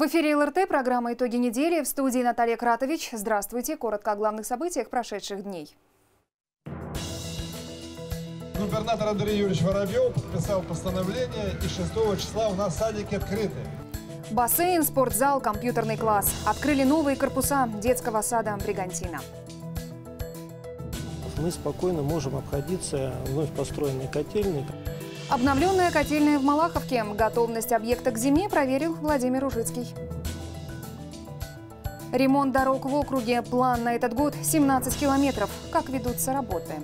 В эфире ЛРТ программа «Итоги недели» в студии Наталья Кратович. Здравствуйте. Коротко о главных событиях прошедших дней. Губернатор Андрей Юрьевич Воробьев подписал постановление, и 6 числа у нас садики открыты. Бассейн, спортзал, компьютерный класс. Открыли новые корпуса детского сада «Бригантина». Мы спокойно можем обходиться вновь построенной котельной. Обновленная котельная в Малаховке. Готовность объекта к зиме проверил Владимир Ужицкий. Ремонт дорог в округе. План на этот год 17 километров. Как ведутся работы?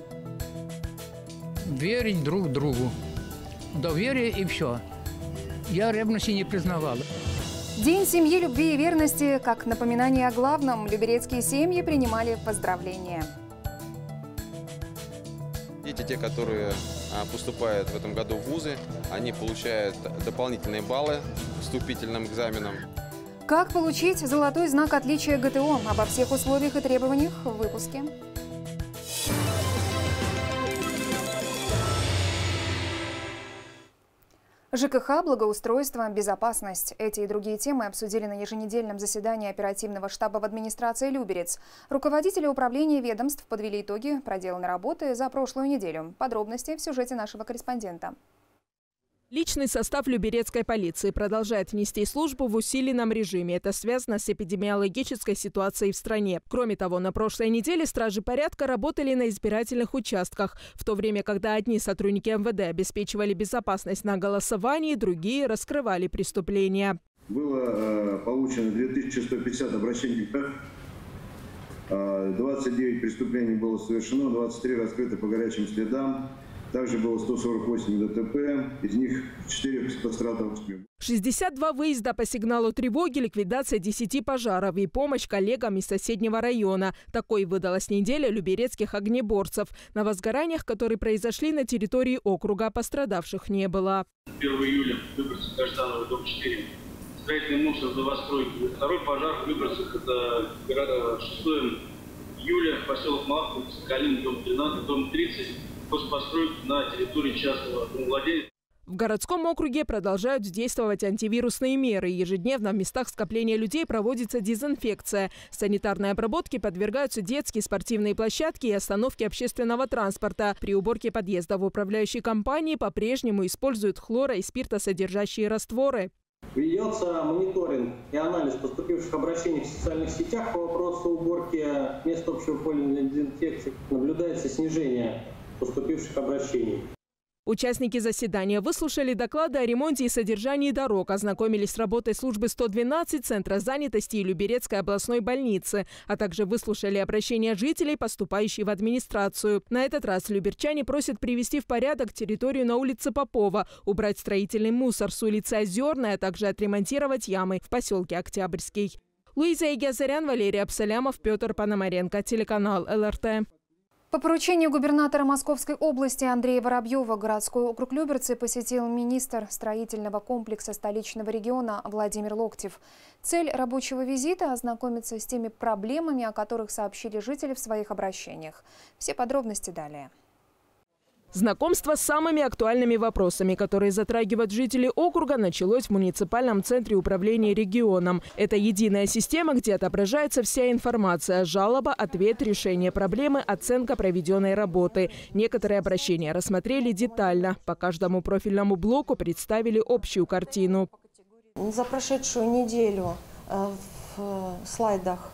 Верить друг другу. Доверие и все. Я ревности не признавала. День семьи, любви и верности. Как напоминание о главном, люберецкие семьи принимали поздравления. Дети, те, которые а, поступают в этом году в вузы, они получают дополнительные баллы вступительным экзаменам. Как получить золотой знак отличия ГТО? Обо всех условиях и требованиях в выпуске. ЖКХ, благоустройство, безопасность. Эти и другие темы обсудили на еженедельном заседании оперативного штаба в администрации Люберец. Руководители управления ведомств подвели итоги проделанной работы за прошлую неделю. Подробности в сюжете нашего корреспондента. Личный состав Люберецкой полиции продолжает нести службу в усиленном режиме. Это связано с эпидемиологической ситуацией в стране. Кроме того, на прошлой неделе стражи порядка работали на избирательных участках, в то время, когда одни сотрудники МВД обеспечивали безопасность на голосовании, другие раскрывали преступления. Было э, получено 2150 обращений 29 преступлений было совершено, 23 раскрыты по горячим следам. Также было 148 ДТП, из них 4 пострадавших. 62 выезда по сигналу тревоги, ликвидация 10 пожаров и помощь коллегам из соседнего района. Такой выдалась неделя люберецких огнеборцев. На возгораниях, которые произошли на территории округа, пострадавших не было. 1 июля выбросил Каштановый, дом 4. Строительный мусор в новостройке. Второй пожар в Выборцах, это 6 июля, поселок Малахов, Калин, дом 13, дом 30 построек на территории частного домовладельца. В городском округе продолжают действовать антивирусные меры. Ежедневно в местах скопления людей проводится дезинфекция. Санитарной обработке подвергаются детские спортивные площадки и остановки общественного транспорта. При уборке подъезда в управляющей компании по-прежнему используют хлора и спиртосодержащие растворы. Ведется мониторинг и анализ поступивших обращений в социальных сетях по вопросу уборки мест общего поля для дезинфекции. Наблюдается снижение поступивших обращений. Участники заседания выслушали доклады о ремонте и содержании дорог, ознакомились с работой службы 112, Центра занятости и Люберецкой областной больницы, а также выслушали обращения жителей, поступающие в администрацию. На этот раз люберчане просят привести в порядок территорию на улице Попова, убрать строительный мусор с улицы Озерной, а также отремонтировать ямы в поселке Октябрьский. Луиза Игязарян, Валерий Абсалямов, Петр Пономаренко, телеканал ЛРТ. По поручению губернатора Московской области Андрея Воробьева городской округ Люберцы посетил министр строительного комплекса столичного региона Владимир Локтев. Цель рабочего визита – ознакомиться с теми проблемами, о которых сообщили жители в своих обращениях. Все подробности далее. Знакомство с самыми актуальными вопросами, которые затрагивают жителей округа, началось в муниципальном центре управления регионом. Это единая система, где отображается вся информация – жалоба, ответ, решение проблемы, оценка проведенной работы. Некоторые обращения рассмотрели детально. По каждому профильному блоку представили общую картину. За прошедшую неделю э, в слайдах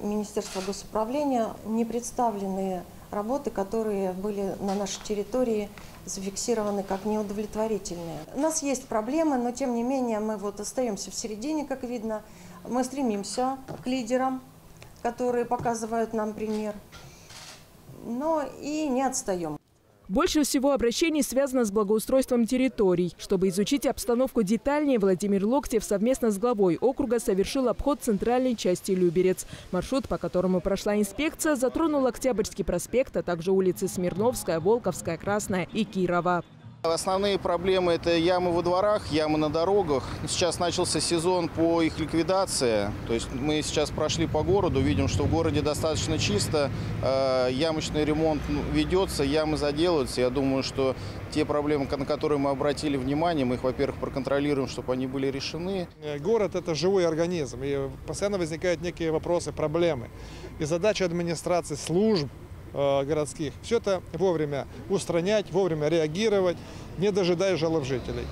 Министерства госуправления не представлены работы, которые были на нашей территории зафиксированы как неудовлетворительные. У нас есть проблемы, но тем не менее мы вот остаемся в середине, как видно. Мы стремимся к лидерам, которые показывают нам пример, но и не отстаем. Больше всего обращений связано с благоустройством территорий. Чтобы изучить обстановку детальнее, Владимир Локтев совместно с главой округа совершил обход центральной части Люберец. Маршрут, по которому прошла инспекция, затронул Октябрьский проспект, а также улицы Смирновская, Волковская, Красная и Кирова. Основные проблемы – это ямы во дворах, ямы на дорогах. Сейчас начался сезон по их ликвидации. То есть мы сейчас прошли по городу, видим, что в городе достаточно чисто. Э, ямочный ремонт ну, ведется, ямы заделываются. Я думаю, что те проблемы, на которые мы обратили внимание, мы их, во-первых, проконтролируем, чтобы они были решены. Город – это живой организм, и постоянно возникают некие вопросы, проблемы. И задача администрации, служб городских. Все это вовремя устранять, вовремя реагировать, не дожидая жалоб жителей.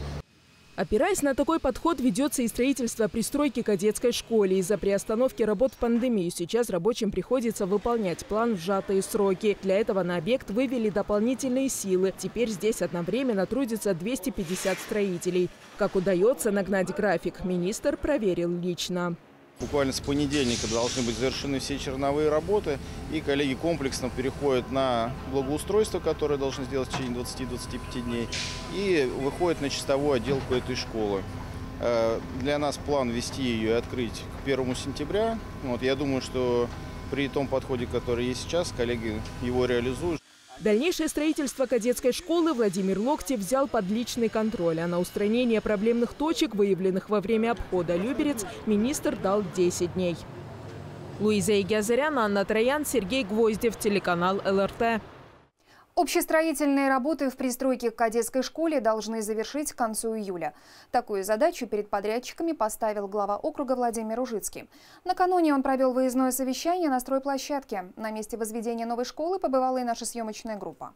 Опираясь на такой подход, ведется и строительство пристройки кадетской школе. Из-за приостановки работ в пандемию сейчас рабочим приходится выполнять план в сжатые сроки. Для этого на объект вывели дополнительные силы. Теперь здесь одновременно трудится 250 строителей. Как удается нагнать график, министр проверил лично. Буквально с понедельника должны быть завершены все черновые работы, и коллеги комплексно переходят на благоустройство, которое должны сделать в течение 20-25 дней, и выходят на чистовую отделку этой школы. Э, для нас план вести ее и открыть к 1 сентября. Вот, я думаю, что при том подходе, который есть сейчас, коллеги его реализуют. Дальнейшее строительство кадетской школы Владимир Локтев взял под личный контроль. А на устранение проблемных точек, выявленных во время обхода Люберец, министр дал 10 дней. Луиза Игязарян, Анна Троян, Сергей Гвоздев, телеканал ЛРТ. Общестроительные работы в пристройке к кадетской школе должны завершить к концу июля. Такую задачу перед подрядчиками поставил глава округа Владимир Ужицкий. Накануне он провел выездное совещание на стройплощадке. На месте возведения новой школы побывала и наша съемочная группа.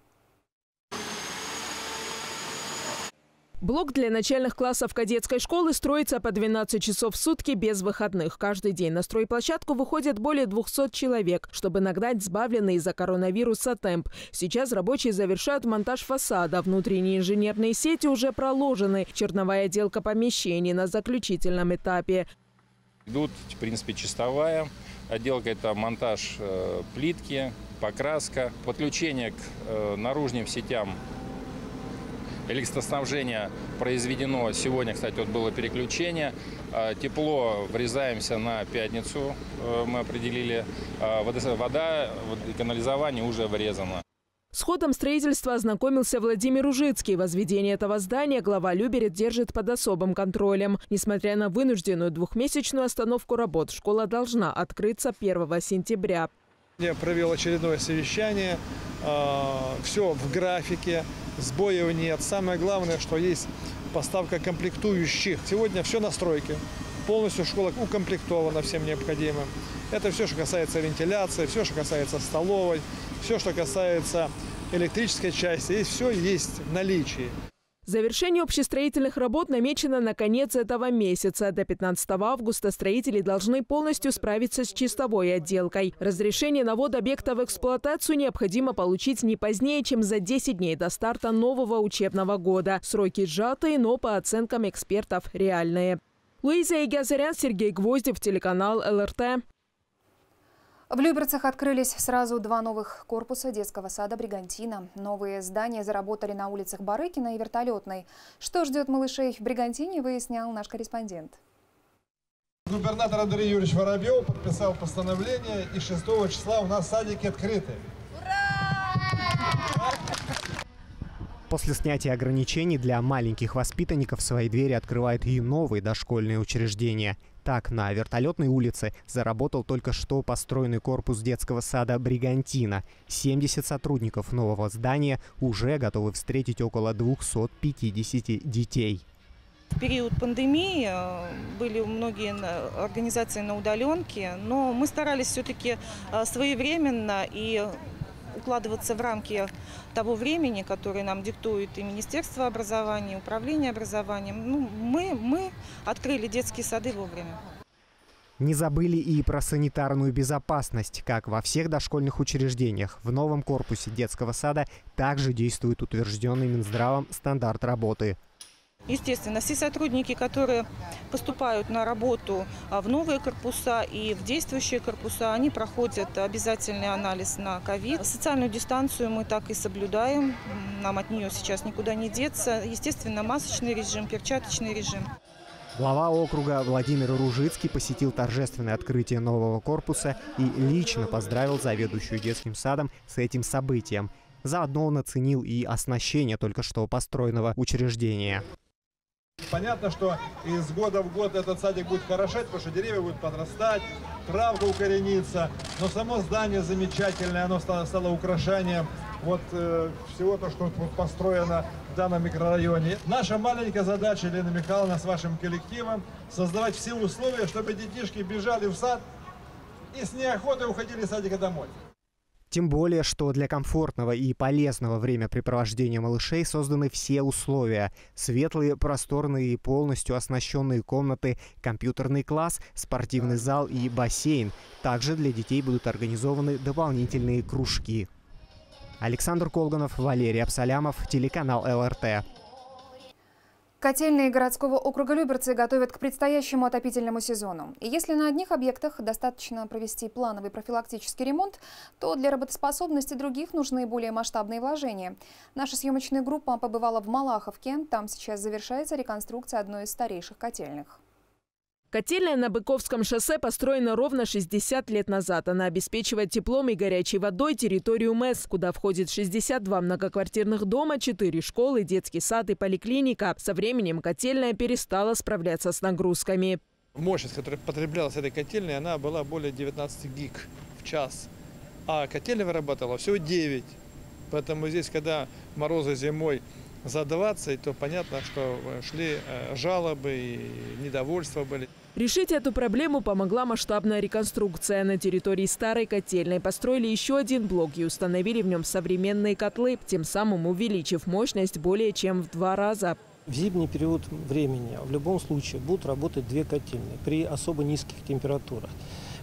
Блок для начальных классов кадетской школы строится по 12 часов в сутки без выходных. Каждый день на стройплощадку выходят более 200 человек, чтобы нагнать сбавленный из-за коронавируса темп. Сейчас рабочие завершают монтаж фасада. Внутренние инженерные сети уже проложены. Черновая отделка помещений на заключительном этапе. Идут, в принципе, чистовая. Отделка – это монтаж э, плитки, покраска, подключение к э, наружным сетям Электроснабжение произведено. Сегодня, кстати, вот было переключение. А, тепло врезаемся на пятницу, э, мы определили. А, вода канализование уже врезано. С ходом строительства ознакомился Владимир Ужицкий. Возведение этого здания глава Люберет держит под особым контролем. Несмотря на вынужденную двухмесячную остановку работ, школа должна открыться 1 сентября. Я провел очередное совещание. А, Все в графике сбоев нет. Самое главное, что есть поставка комплектующих. Сегодня все на стройке. Полностью школа укомплектована всем необходимым. Это все, что касается вентиляции, все, что касается столовой, все, что касается электрической части. Здесь все есть в наличии. Завершение общестроительных работ намечено на конец этого месяца. До 15 августа строители должны полностью справиться с чистовой отделкой. Разрешение на ввод объекта в эксплуатацию необходимо получить не позднее, чем за 10 дней до старта нового учебного года. Сроки сжатые, но по оценкам экспертов реальные. Луиза Игазарян, Сергей Гвоздев, телеканал ЛРТ. В Люберцах открылись сразу два новых корпуса детского сада «Бригантина». Новые здания заработали на улицах Барыкина и Вертолетной. Что ждет малышей в «Бригантине», выяснял наш корреспондент. Губернатор Андрей Юрьевич Воробьев подписал постановление, и 6 числа у нас садики открыты. После снятия ограничений для маленьких воспитанников свои двери открывают и новые дошкольные учреждения. Так, на вертолетной улице заработал только что построенный корпус детского сада «Бригантина». 70 сотрудников нового здания уже готовы встретить около 250 детей. В период пандемии э, были многие организации на удаленке, но мы старались все-таки э, своевременно и укладываться в рамки того времени, которое нам диктует и Министерство образования, и Управление образованием. Ну, мы, мы открыли детские сады вовремя. Не забыли и про санитарную безопасность. Как во всех дошкольных учреждениях, в новом корпусе детского сада также действует утвержденный Минздравом стандарт работы – Естественно, все сотрудники, которые поступают на работу а, в новые корпуса и в действующие корпуса, они проходят обязательный анализ на ковид. Социальную дистанцию мы так и соблюдаем, нам от нее сейчас никуда не деться. Естественно, масочный режим, перчаточный режим. Глава округа Владимир Ружицкий посетил торжественное открытие нового корпуса и лично поздравил заведующую детским садом с этим событием. Заодно он оценил и оснащение только что построенного учреждения. Понятно, что из года в год этот садик будет хорошеть, потому что деревья будут подрастать, травка укоренится. Но само здание замечательное, оно стало, стало украшением вот э, всего то, что вот построено в данном микрорайоне. Наша маленькая задача, Елена Михайловна, с вашим коллективом, создавать все условия, чтобы детишки бежали в сад и с неохотой уходили из садика домой. Тем более, что для комфортного и полезного времяпрепровождения малышей созданы все условия. Светлые, просторные и полностью оснащенные комнаты, компьютерный класс, спортивный зал и бассейн. Также для детей будут организованы дополнительные кружки. Александр Колганов, Валерий Абсалямов, телеканал ЛРТ. Котельные городского округа Люберцы готовят к предстоящему отопительному сезону. И если на одних объектах достаточно провести плановый профилактический ремонт, то для работоспособности других нужны более масштабные вложения. Наша съемочная группа побывала в Малаховке. Там сейчас завершается реконструкция одной из старейших котельных. Котельная на Быковском шоссе построена ровно 60 лет назад. Она обеспечивает теплом и горячей водой территорию МЭС, куда входит 62 многоквартирных дома, 4 школы, детский сад и поликлиника. Со временем котельная перестала справляться с нагрузками. Мощность, которая потреблялась этой котельной, она была более 19 гиг в час. А котельная вырабатывала всего 9. Поэтому здесь, когда морозы зимой за 20, то понятно, что шли э, жалобы и недовольства были. Решить эту проблему помогла масштабная реконструкция. На территории старой котельной построили еще один блок и установили в нем современные котлы, тем самым увеличив мощность более чем в два раза. В зимний период времени в любом случае будут работать две котельные при особо низких температурах.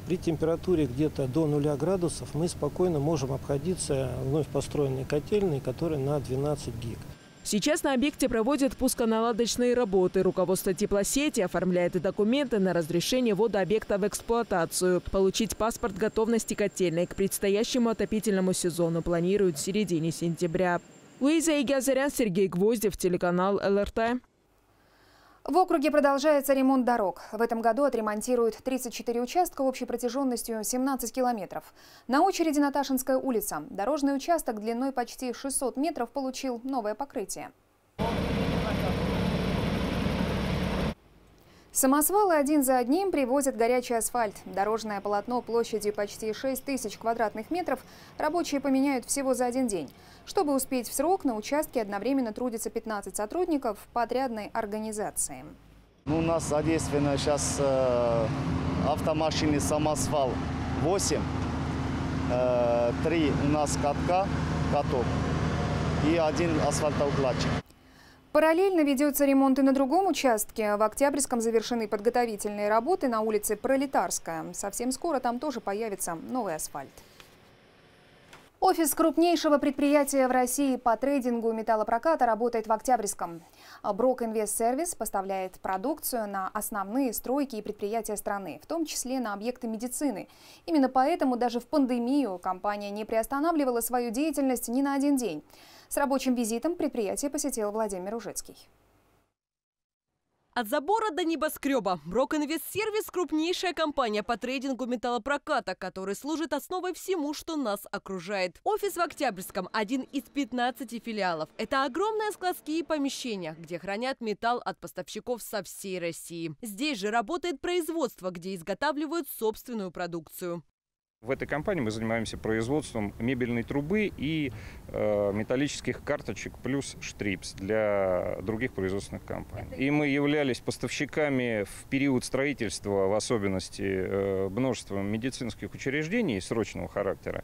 При температуре где-то до 0 градусов мы спокойно можем обходиться вновь построенной котельной, которая на 12 гиг. Сейчас на объекте проводят пусконаладочные работы. Руководство теплосети оформляет документы на разрешение ввода объекта в эксплуатацию. Получить паспорт готовности котельной к предстоящему отопительному сезону планируют в середине сентября. Луиза Игязарян, Сергей Гвоздев, телеканал ЛРТ. В округе продолжается ремонт дорог. В этом году отремонтируют 34 участка общей протяженностью 17 километров. На очереди Наташинская улица. Дорожный участок длиной почти 600 метров получил новое покрытие. Самосвалы один за одним привозят горячий асфальт. Дорожное полотно площадью почти 6 тысяч квадратных метров рабочие поменяют всего за один день. Чтобы успеть в срок, на участке одновременно трудится 15 сотрудников подрядной организации. Ну, у нас задействовано сейчас э, автомашины «Самосвал» 8, э, 3 у нас катка, каток и один асфальтоукладчик. Параллельно ведется ремонт и на другом участке. В Октябрьском завершены подготовительные работы на улице Пролетарская. Совсем скоро там тоже появится новый асфальт. Офис крупнейшего предприятия в России по трейдингу металлопроката работает в Октябрьском. Брок Инвест Сервис поставляет продукцию на основные стройки и предприятия страны, в том числе на объекты медицины. Именно поэтому даже в пандемию компания не приостанавливала свою деятельность ни на один день. С рабочим визитом предприятие посетил Владимир Ужицкий. От забора до небоскреба. Брокинвест-сервис – крупнейшая компания по трейдингу металлопроката, который служит основой всему, что нас окружает. Офис в Октябрьском – один из 15 филиалов. Это огромные складские помещения, где хранят металл от поставщиков со всей России. Здесь же работает производство, где изготавливают собственную продукцию. В этой компании мы занимаемся производством мебельной трубы и э, металлических карточек плюс штрипс для других производственных компаний. И мы являлись поставщиками в период строительства, в особенности э, множества медицинских учреждений срочного характера.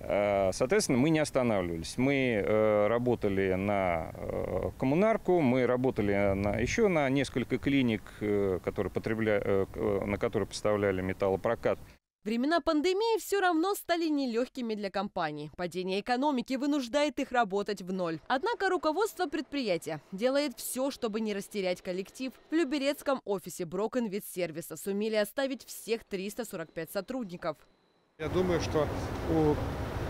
Э, соответственно, мы не останавливались. Мы э, работали на э, коммунарку, мы работали на, еще на несколько клиник, которые потребля... на которые поставляли металлопрокат. Времена пандемии все равно стали нелегкими для компаний. Падение экономики вынуждает их работать в ноль. Однако руководство предприятия делает все, чтобы не растерять коллектив. В Люберецком офисе Broken Вид сервиса сумели оставить всех 345 сотрудников. Я думаю, что у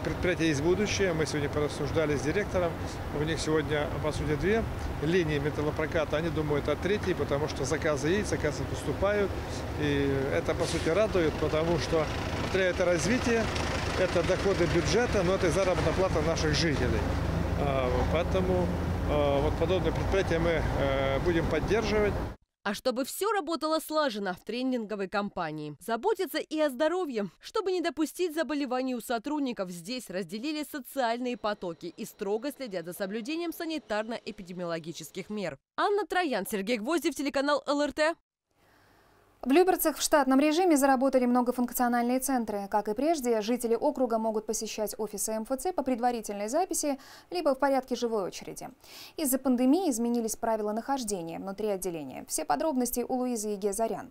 предприятия есть будущее. Мы сегодня порассуждали с директором. У них сегодня, по сути, две линии металлопроката. Они думают о третьей, потому что заказы есть, заказы поступают. И это, по сути, радует, потому что это развитие это доходы бюджета, но это и заработная плата наших жителей. А, Поэтому а, вот подобные предприятия мы э, будем поддерживать. А чтобы все работало слаженно в тренинговой кампании, заботиться и о здоровье. Чтобы не допустить заболеваний у сотрудников, здесь разделили социальные потоки и строго следят за соблюдением санитарно-эпидемиологических мер. Анна Троян, Сергей Гвоздев, телеканал ЛРТ. В Люберцах в штатном режиме заработали многофункциональные центры. Как и прежде, жители округа могут посещать офисы МФЦ по предварительной записи, либо в порядке живой очереди. Из-за пандемии изменились правила нахождения внутри отделения. Все подробности у Луизы Егезарян.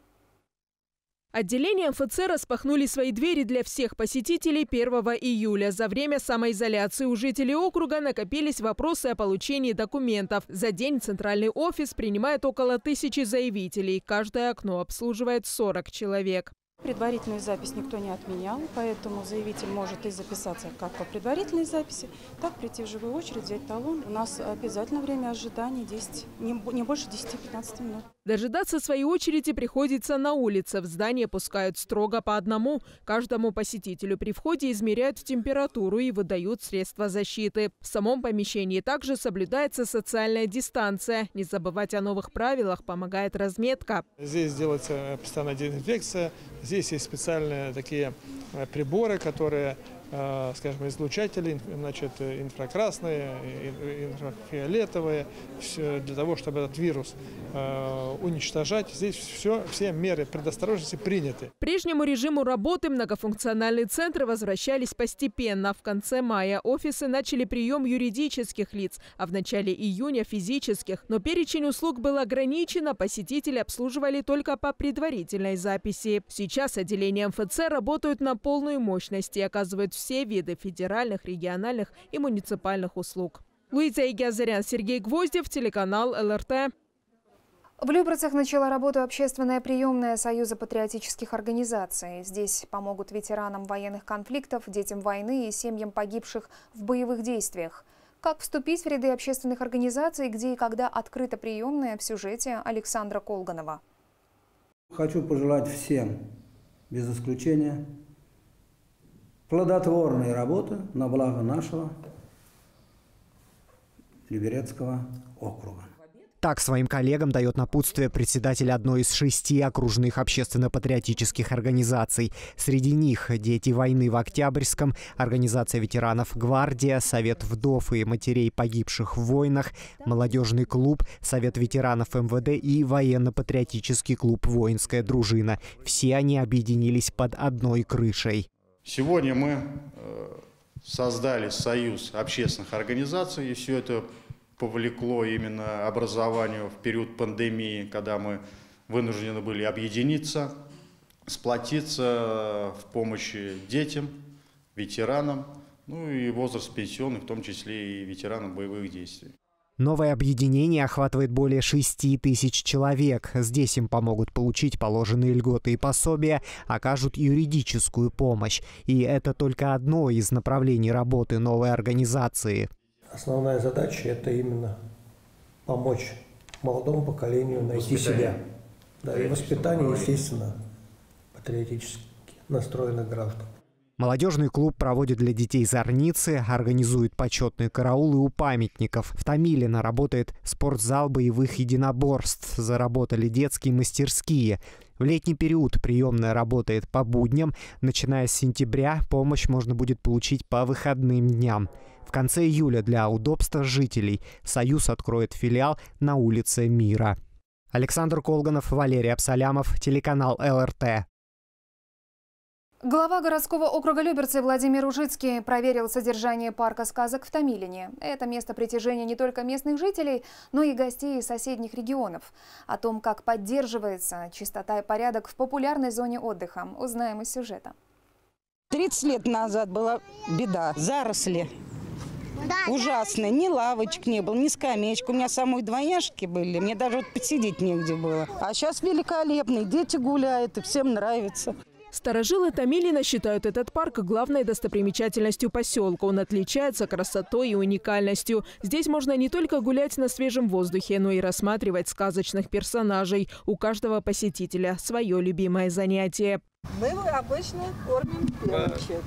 Отделение МФЦ распахнули свои двери для всех посетителей 1 июля. За время самоизоляции у жителей округа накопились вопросы о получении документов. За день центральный офис принимает около тысячи заявителей. Каждое окно обслуживает 40 человек. Предварительную запись никто не отменял, поэтому заявитель может и записаться как по предварительной записи, так прийти в живую очередь, взять талон. У нас обязательно время ожидания 10, не, не больше 10-15 минут. Дожидаться своей очереди приходится на улице. В здание пускают строго по одному. Каждому посетителю при входе измеряют температуру и выдают средства защиты. В самом помещении также соблюдается социальная дистанция. Не забывать о новых правилах помогает разметка. Здесь делается постоянная дезинфекция. Здесь есть специальные такие э, приборы, которые скажем, излучатели, значит, инфракрасные, инфрафиолетовые, для того, чтобы этот вирус э, уничтожать. Здесь все, все меры предосторожности приняты. Прежнему режиму работы многофункциональные центры возвращались постепенно. В конце мая офисы начали прием юридических лиц, а в начале июня физических. Но перечень услуг был ограничен, а посетители обслуживали только по предварительной записи. Сейчас отделения МФЦ работают на полную мощность и оказывают все виды федеральных, региональных и муниципальных услуг. Луиза Игязарян, Сергей Гвоздев, телеканал ЛРТ. В Люберцах начала работу общественная приемная Союза патриотических организаций. Здесь помогут ветеранам военных конфликтов, детям войны и семьям погибших в боевых действиях. Как вступить в ряды общественных организаций, где и когда открыта приемная в сюжете Александра Колганова. Хочу пожелать всем, без исключения, плодотворной работы на благо нашего Люберецкого округа. Так своим коллегам дает напутствие председатель одной из шести окружных общественно-патриотических организаций. Среди них «Дети войны в Октябрьском», Организация ветеранов «Гвардия», Совет вдов и матерей погибших в войнах, Молодежный клуб, Совет ветеранов МВД и Военно-патриотический клуб «Воинская дружина». Все они объединились под одной крышей. Сегодня мы создали союз общественных организаций, и все это повлекло именно образованию в период пандемии, когда мы вынуждены были объединиться, сплотиться в помощи детям, ветеранам, ну и возраст пенсионный, в том числе и ветеранам боевых действий. Новое объединение охватывает более 6 тысяч человек. Здесь им помогут получить положенные льготы и пособия, окажут юридическую помощь. И это только одно из направлений работы новой организации. Основная задача – это именно помочь молодому поколению найти себя. Да, и воспитание, естественно, патриотически настроенных граждан. Молодежный клуб проводит для детей зорницы, организует почетные караулы у памятников. В Томилино работает спортзал боевых единоборств. Заработали детские мастерские. В летний период приемная работает по будням. Начиная с сентября помощь можно будет получить по выходным дням. В конце июля для удобства жителей Союз откроет филиал на улице Мира. Александр Колганов, Валерий Абсалямов, телеканал ЛРТ. Глава городского округа Люберцы Владимир Ужицкий проверил содержание парка сказок в Томилине. Это место притяжения не только местных жителей, но и гостей из соседних регионов. О том, как поддерживается чистота и порядок в популярной зоне отдыха, узнаем из сюжета. 30 лет назад была беда. Заросли. Ужасные. Ни лавочек не было, ни скамеечек. У меня самой двойняшки были. Мне даже вот посидеть негде было. А сейчас великолепный. Дети гуляют, и всем нравится. Старожилы Томилина считают этот парк главной достопримечательностью поселка. Он отличается красотой и уникальностью. Здесь можно не только гулять на свежем воздухе, но и рассматривать сказочных персонажей. У каждого посетителя свое любимое занятие. Мы обычно кормим белочек.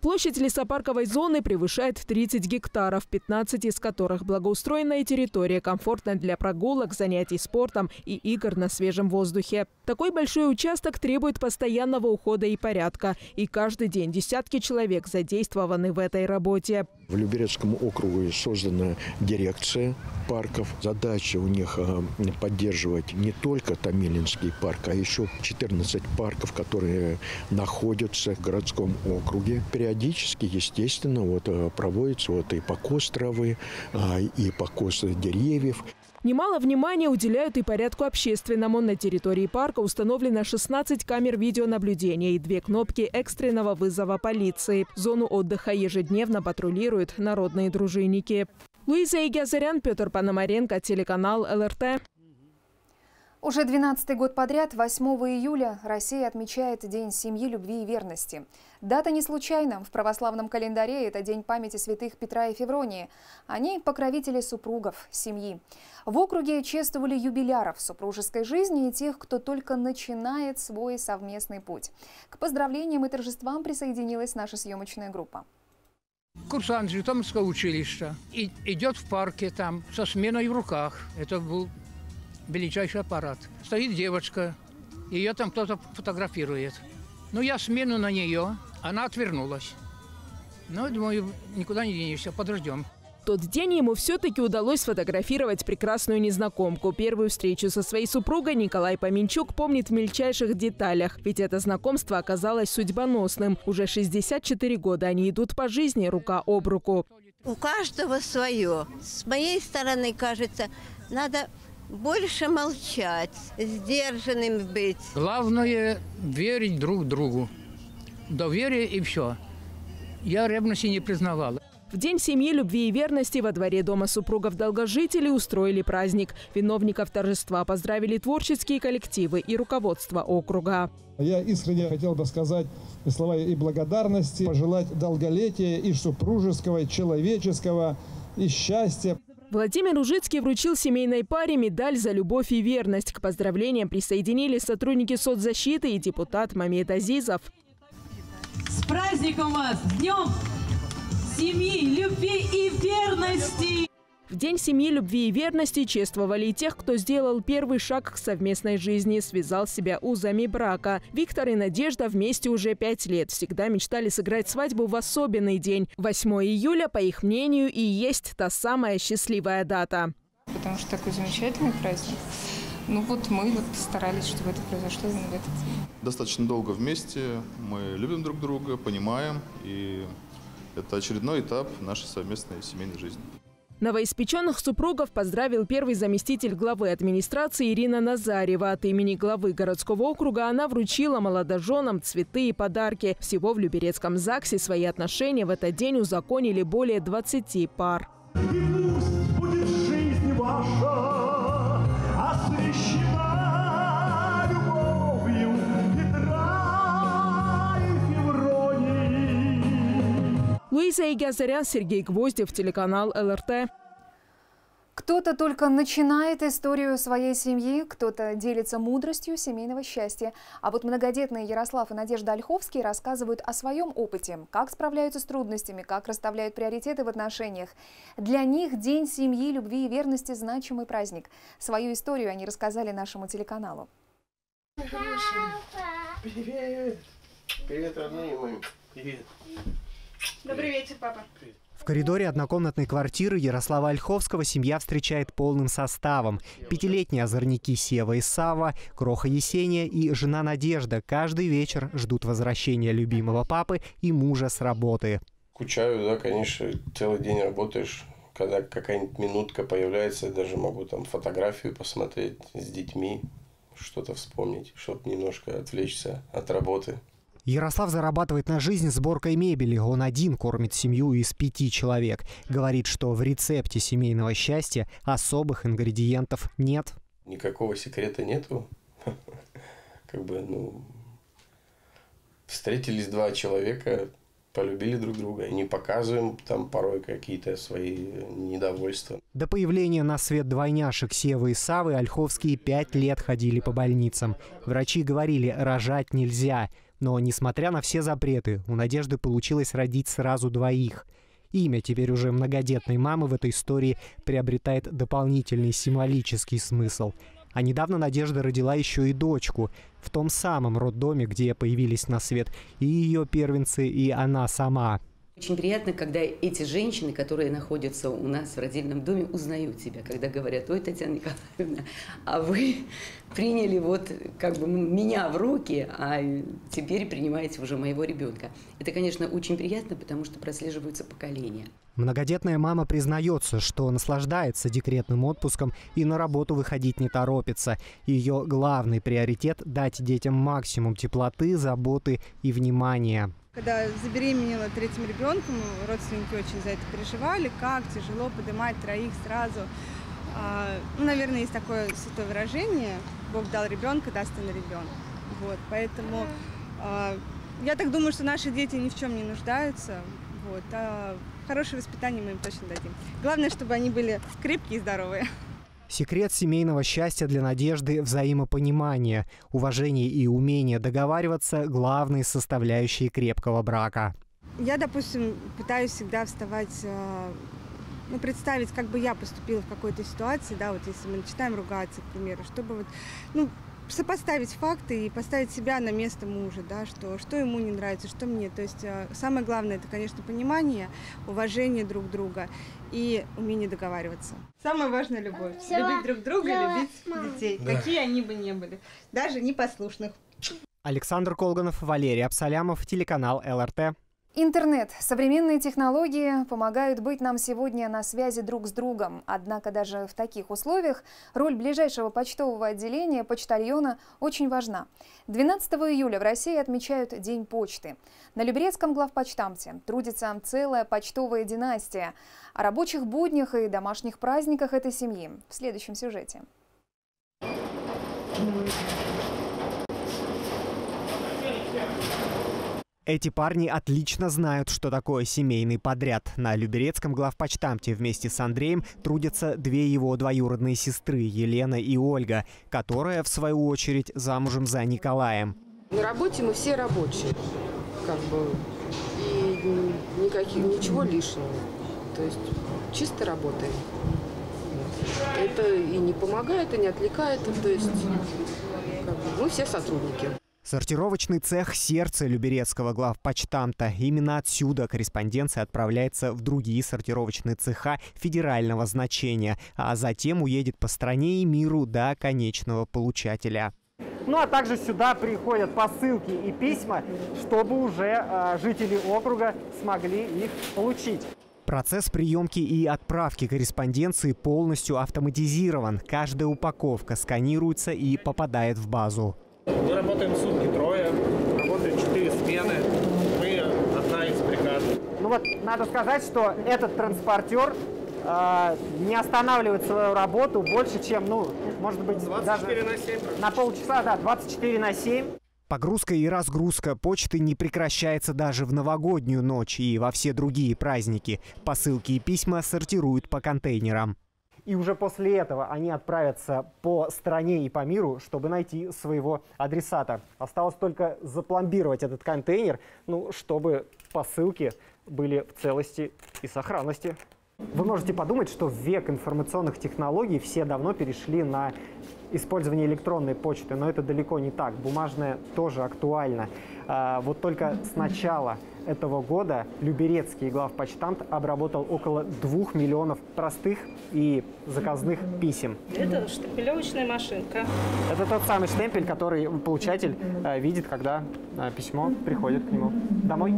Площадь лесопарковой зоны превышает 30 гектаров, 15 из которых благоустроенная территория, комфортная для прогулок, занятий спортом и игр на свежем воздухе. Такой большой участок требует постоянного ухода и порядка. И каждый день десятки человек задействованы в этой работе. В Люберецком округе создана дирекция парков. Задача у них э, поддерживать не только Томилинский парк, а еще 14 парков, которые находятся в городском округе. Периодически, естественно, вот э, проводится вот и покос травы, а, и покос деревьев. Немало внимания уделяют и порядку общественному. На территории парка установлено 16 камер видеонаблюдения и две кнопки экстренного вызова полиции. Зону отдыха ежедневно патрулируют народные дружинники. Луиза Игязарян, Петр Пономаренко, телеканал ЛРТ. Уже 12-й год подряд, 8 июля, Россия отмечает День семьи, любви и верности. Дата не случайна. В православном календаре это День памяти святых Петра и Февронии. Они покровители супругов, семьи. В округе чествовали юбиляров супружеской жизни и тех, кто только начинает свой совместный путь. К поздравлениям и торжествам присоединилась наша съемочная группа. Курсант Житомирского училища и идет в парке там со сменой в руках. Это был величайший аппарат. Стоит девочка, ее там кто-то фотографирует. Ну, я смену на нее, она отвернулась. Ну, думаю, никуда не денешься, подождем. В тот день ему все-таки удалось сфотографировать прекрасную незнакомку. Первую встречу со своей супругой Николай Поменчук помнит в мельчайших деталях. Ведь это знакомство оказалось судьбоносным. Уже 64 года они идут по жизни рука об руку. У каждого свое. С моей стороны, кажется, надо больше молчать, сдержанным быть. Главное – верить друг другу. Доверие и все. Я ревности не признавала. В День семьи, любви и верности во дворе Дома супругов долгожителей устроили праздник. Виновников торжества поздравили творческие коллективы и руководство округа. Я искренне хотел бы сказать слова и благодарности, пожелать долголетия и супружеского, и человеческого, и счастья. Владимир Ужицкий вручил семейной паре медаль за любовь и верность. К поздравлениям присоединились сотрудники соцзащиты и депутат Мамед Азизов. С праздником вас! Днем семьи, любви и верности! В День семьи, любви и верности чествовали и тех, кто сделал первый шаг к совместной жизни, связал себя узами брака. Виктор и Надежда вместе уже пять лет. Всегда мечтали сыграть свадьбу в особенный день. 8 июля, по их мнению, и есть та самая счастливая дата. Потому что такой замечательный праздник. Ну вот мы вот старались, чтобы это произошло именно в этот день. Достаточно долго вместе, мы любим друг друга, понимаем, и это очередной этап нашей совместной семейной жизни. Новоиспеченных супругов поздравил первый заместитель главы администрации Ирина Назарева. От имени главы городского округа она вручила молодоженам цветы и подарки. Всего в Люберецком ЗАГСе свои отношения в этот день узаконили более 20 пар. Луиза Игязарян, Сергей Гвоздев, телеканал ЛРТ. Кто-то только начинает историю своей семьи, кто-то делится мудростью семейного счастья. А вот многодетные Ярослав и Надежда Ольховские рассказывают о своем опыте, как справляются с трудностями, как расставляют приоритеты в отношениях. Для них День семьи, любви и верности – значимый праздник. Свою историю они рассказали нашему телеканалу. Привет! Привет, родные мои! Привет! Добрый вечер, папа. В коридоре однокомнатной квартиры Ярослава Ольховского семья встречает полным составом. Пятилетние озорники Сева и Сава, Кроха Есения и жена Надежда каждый вечер ждут возвращения любимого папы и мужа с работы. Скучаю, да, конечно, целый день работаешь. Когда какая-нибудь минутка появляется, даже могу там фотографию посмотреть с детьми, что-то вспомнить, чтобы немножко отвлечься от работы. Ярослав зарабатывает на жизнь сборкой мебели. Он один кормит семью из пяти человек. Говорит, что в рецепте семейного счастья особых ингредиентов нет. Никакого секрета нету. Как бы, ну, встретились два человека, полюбили друг друга. Не показываем там порой какие-то свои недовольства. До появления на свет двойняшек Севы и Савы Ольховские пять лет ходили по больницам. Врачи говорили, рожать нельзя. Но, несмотря на все запреты, у Надежды получилось родить сразу двоих. Имя теперь уже многодетной мамы в этой истории приобретает дополнительный символический смысл. А недавно Надежда родила еще и дочку в том самом роддоме, где появились на свет и ее первенцы, и она сама – очень приятно, когда эти женщины, которые находятся у нас в родильном доме, узнают тебя, когда говорят, ой, Татьяна Николаевна, а вы приняли вот как бы меня в руки, а теперь принимаете уже моего ребенка. Это, конечно, очень приятно, потому что прослеживаются поколения. Многодетная мама признается, что наслаждается декретным отпуском и на работу выходить не торопится. Ее главный приоритет – дать детям максимум теплоты, заботы и внимания. Когда забеременела третьим ребенком, родственники очень за это переживали, как тяжело поднимать троих сразу. А, ну, наверное, есть такое святое выражение «Бог дал ребенка, даст на ребенка». Вот, поэтому а, я так думаю, что наши дети ни в чем не нуждаются. Вот, а хорошее воспитание мы им точно дадим. Главное, чтобы они были крепкие и здоровые. Секрет семейного счастья для Надежды – взаимопонимание, уважение и умение договариваться – главные составляющие крепкого брака. Я, допустим, пытаюсь всегда вставать, э, ну, представить, как бы я поступила в какой-то ситуации, да, вот если мы начинаем ругаться, к примеру, чтобы вот, ну, сопоставить факты и поставить себя на место мужа, да, что, что ему не нравится, что мне. То есть э, самое главное это, конечно, понимание, уважение друг друга и умение договариваться. Самое важное любовь. Все. Любить друг друга, Все. любить детей, да. какие они бы ни были, даже непослушных. Александр Колганов, Валерий Абсалямов, телеканал ЛРТ. Интернет. Современные технологии помогают быть нам сегодня на связи друг с другом. Однако даже в таких условиях роль ближайшего почтового отделения почтальона очень важна. 12 июля в России отмечают День почты. На Люберецком главпочтамте трудится целая почтовая династия. О рабочих буднях и домашних праздниках этой семьи в следующем сюжете. Эти парни отлично знают, что такое семейный подряд. На Люберецком главпочтамте вместе с Андреем трудятся две его двоюродные сестры Елена и Ольга, которая, в свою очередь, замужем за Николаем. На работе мы все рабочие, как бы, и никаких, ничего лишнего. То есть чисто работаем. Это и не помогает, и не отвлекает, то есть как бы, мы все сотрудники. Сортировочный цех «Сердце» Люберецкого главпочтамта. Именно отсюда корреспонденция отправляется в другие сортировочные цеха федерального значения, а затем уедет по стране и миру до конечного получателя. Ну а также сюда приходят посылки и письма, чтобы уже э, жители округа смогли их получить. Процесс приемки и отправки корреспонденции полностью автоматизирован. Каждая упаковка сканируется и попадает в базу. Мы работаем сутки трое, работают четыре смены. Мы одна из бригад. Ну вот, надо сказать, что этот транспортер э, не останавливает свою работу больше, чем, ну, может быть, 24 даже на 7. На полчаса, да, 24 на 7. Погрузка и разгрузка почты не прекращается даже в новогоднюю ночь и во все другие праздники. Посылки и письма сортируют по контейнерам. И уже после этого они отправятся по стране и по миру, чтобы найти своего адресата. Осталось только запломбировать этот контейнер, ну, чтобы посылки были в целости и сохранности. Вы можете подумать, что в век информационных технологий все давно перешли на использование электронной почты, но это далеко не так. Бумажная тоже актуальна. А, вот только с начала этого года Люберецкий главпочтамт обработал около двух миллионов простых и заказных писем. Это штемпелевочная машинка. Это тот самый штемпель, который получатель э, видит, когда э, письмо приходит к нему домой.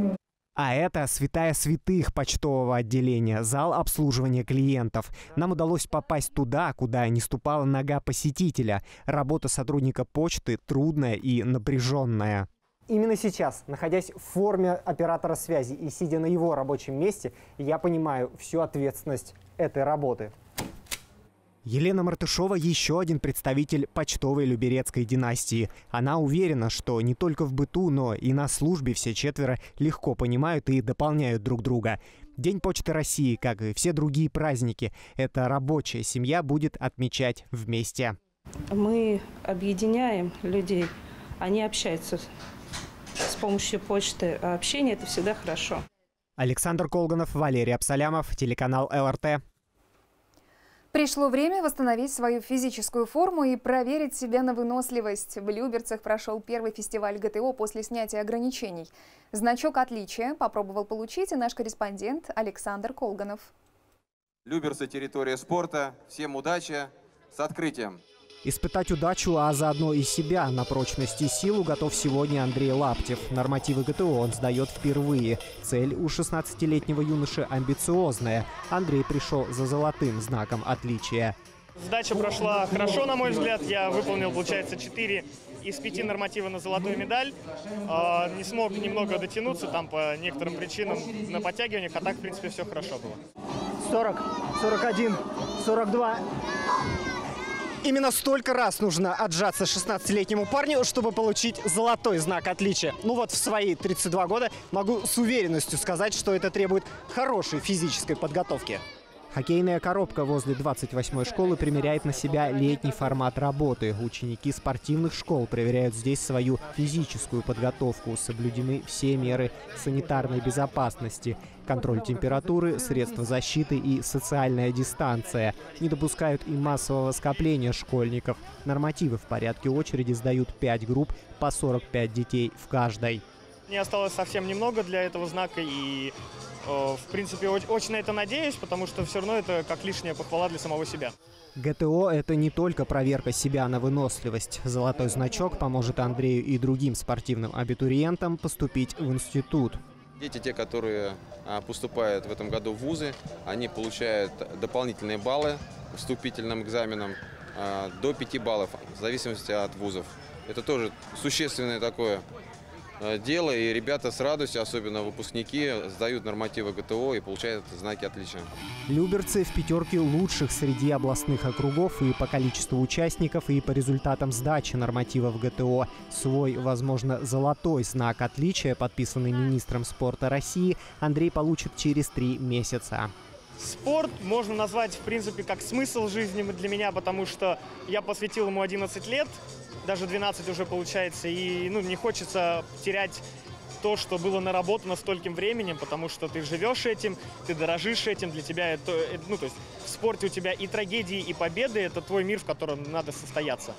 А это святая святых почтового отделения, зал обслуживания клиентов. Нам удалось попасть туда, куда не ступала нога посетителя. Работа сотрудника почты трудная и напряженная. Именно сейчас, находясь в форме оператора связи и сидя на его рабочем месте, я понимаю всю ответственность этой работы. Елена Мартышова – еще один представитель почтовой люберецкой династии. Она уверена, что не только в быту, но и на службе все четверо легко понимают и дополняют друг друга. День Почты России, как и все другие праздники, эта рабочая семья будет отмечать вместе. Мы объединяем людей, они общаются помощью почты общение – это всегда хорошо. Александр Колганов, Валерий Абсалямов, телеканал ЛРТ. Пришло время восстановить свою физическую форму и проверить себя на выносливость. В Люберцах прошел первый фестиваль ГТО после снятия ограничений. Значок отличия попробовал получить и наш корреспондент Александр Колганов. Люберцы – территория спорта. Всем удачи. С открытием! Испытать удачу, а заодно и себя на прочность и силу готов сегодня Андрей Лаптев. Нормативы ГТО он сдает впервые. Цель у 16-летнего юноши амбициозная. Андрей пришел за золотым знаком отличия. Сдача прошла хорошо, на мой взгляд. Я выполнил, получается, 4 из 5 норматива на золотую медаль. А, не смог немного дотянуться там по некоторым причинам на подтягиваниях, а так, в принципе, все хорошо было. 40, 41, 42. Именно столько раз нужно отжаться 16-летнему парню, чтобы получить золотой знак отличия. Ну вот в свои 32 года могу с уверенностью сказать, что это требует хорошей физической подготовки. Хоккейная коробка возле 28-й школы примеряет на себя летний формат работы. Ученики спортивных школ проверяют здесь свою физическую подготовку. Соблюдены все меры санитарной безопасности. Контроль температуры, средства защиты и социальная дистанция. Не допускают и массового скопления школьников. Нормативы в порядке очереди сдают 5 групп по 45 детей в каждой. Мне осталось совсем немного для этого знака, и, э, в принципе, очень на это надеюсь, потому что все равно это как лишняя похвала для самого себя. ГТО – это не только проверка себя на выносливость. Золотой значок поможет Андрею и другим спортивным абитуриентам поступить в институт. Дети, те, которые а, поступают в этом году в вузы, они получают дополнительные баллы вступительным экзаменам а, до 5 баллов, в зависимости от вузов. Это тоже существенное такое дело, и ребята с радостью, особенно выпускники, сдают нормативы ГТО и получают знаки отличия. Люберцы в пятерке лучших среди областных округов и по количеству участников, и по результатам сдачи нормативов ГТО. Свой, возможно, золотой знак отличия, подписанный министром спорта России, Андрей получит через три месяца. Спорт можно назвать, в принципе, как смысл жизни для меня, потому что я посвятил ему 11 лет, даже 12 уже получается, и ну, не хочется терять то, что было наработано стольким временем, потому что ты живешь этим, ты дорожишь этим, для тебя это, ну, то есть в спорте у тебя и трагедии, и победы, это твой мир, в котором надо состояться.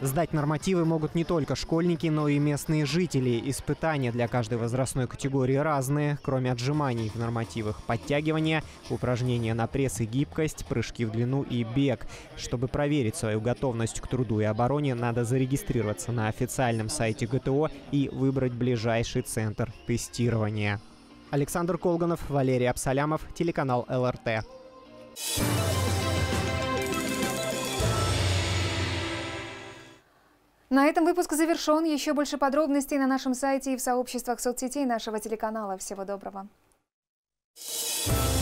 Сдать нормативы могут не только школьники, но и местные жители. Испытания для каждой возрастной категории разные. Кроме отжиманий в нормативах, подтягивания, упражнения на пресс и гибкость, прыжки в длину и бег. Чтобы проверить свою готовность к труду и обороне, надо зарегистрироваться на официальном сайте ГТО и выбрать ближайший центр тестирования. Александр Колганов, Валерий Абсалямов, телеканал ЛРТ. На этом выпуск завершен. Еще больше подробностей на нашем сайте и в сообществах соцсетей нашего телеканала. Всего доброго. Thank you.